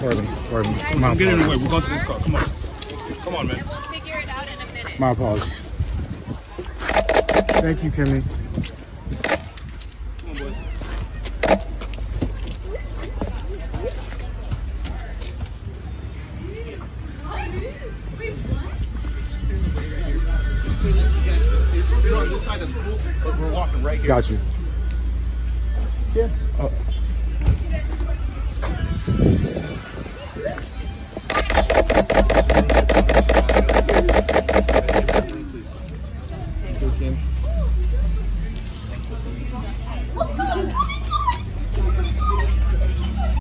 Corbin, Corbin, come on. Get in the way. We're going to this car. Come on. Come on, man. My apologies. Thank you, Kimmy. Come on, boys. this side is cool, but we're walking right here. Got you. Yeah. Oh.